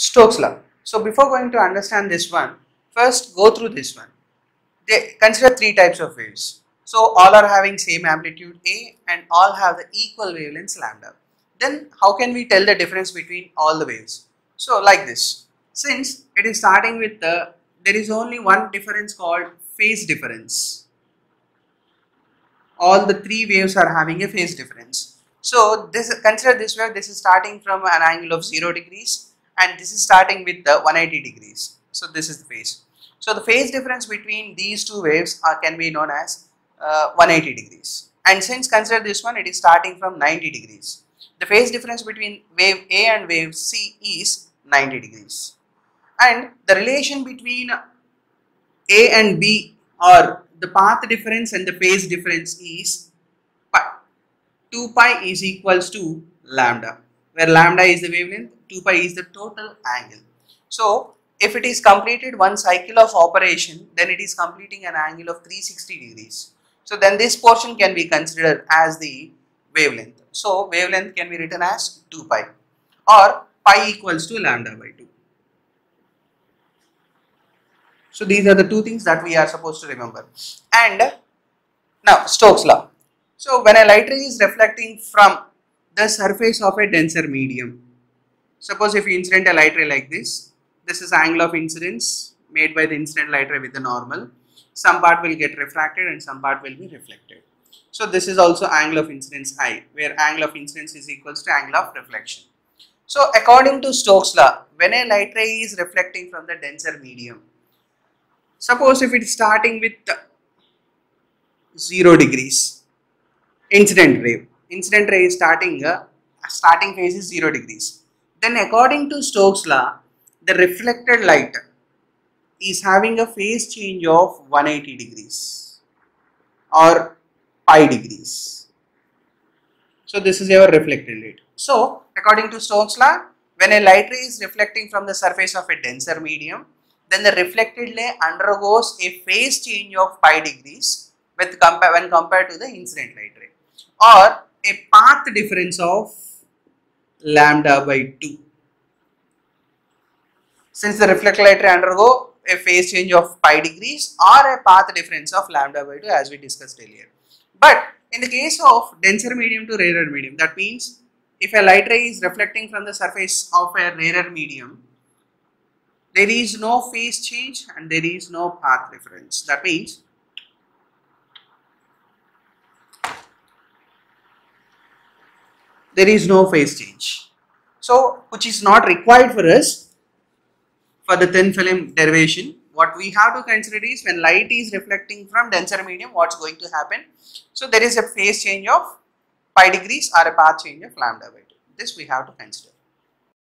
Stokes law. So before going to understand this one, first go through this one. They consider three types of waves. So all are having same amplitude A and all have the equal wavelengths lambda. Then how can we tell the difference between all the waves? So like this. Since it is starting with the, there is only one difference called phase difference. All the three waves are having a phase difference. So this consider this wave, this is starting from an angle of 0 degrees and this is starting with the 180 degrees. So this is the phase. So the phase difference between these two waves are, can be known as uh, 180 degrees. And since consider this one, it is starting from 90 degrees. The phase difference between wave A and wave C is 90 degrees. And the relation between A and B or the path difference and the phase difference is pi. 2 pi is equals to lambda where lambda is the wavelength 2 pi is the total angle. So if it is completed one cycle of operation then it is completing an angle of 360 degrees. So then this portion can be considered as the wavelength. So wavelength can be written as 2 pi or pi equals to lambda by 2. So these are the two things that we are supposed to remember. And now Stokes law. So when a light ray is reflecting from the surface of a denser medium, suppose if you incident a light ray like this, this is angle of incidence made by the incident light ray with the normal. Some part will get refracted and some part will be reflected. So this is also angle of incidence I, where angle of incidence is equals to angle of reflection. So according to Stokes law, when a light ray is reflecting from the denser medium, suppose if it is starting with 0 degrees, incident ray, incident ray is starting, uh, starting phase is 0 degrees. Then according to Stokes law, the reflected light is having a phase change of 180 degrees or pi degrees. So this is your reflected light. So according to Stokes law, when a light ray is reflecting from the surface of a denser medium, then the reflected ray undergoes a phase change of pi degrees with compa when compared to the incident light ray or a path difference of lambda by 2. Since the reflected light ray undergo a phase change of pi degrees or a path difference of lambda by 2 as we discussed earlier. But in the case of denser medium to rarer medium, that means if a light ray is reflecting from the surface of a rarer medium, there is no phase change and there is no path difference. That means there is no phase change. So, which is not required for us for the thin film derivation. What we have to consider is when light is reflecting from denser medium, what's going to happen. So, there is a phase change of pi degrees or a path change of lambda by 2. This we have to consider.